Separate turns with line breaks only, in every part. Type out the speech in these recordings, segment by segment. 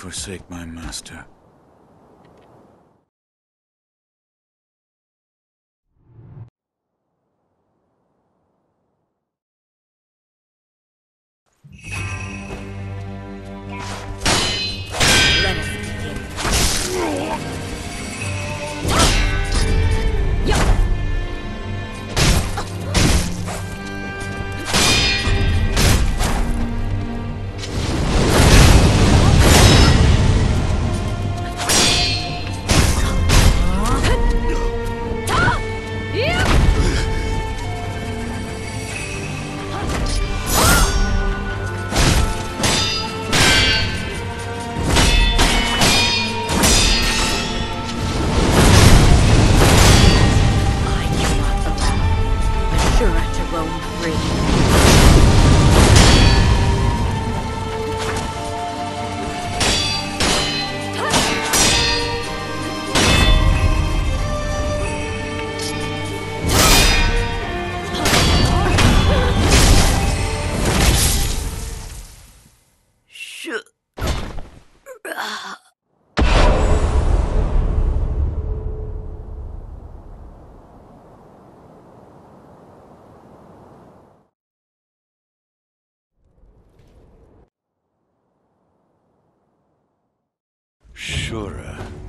forsake my master. Shura.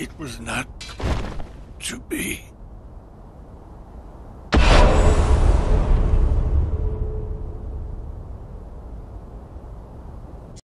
It was not to be.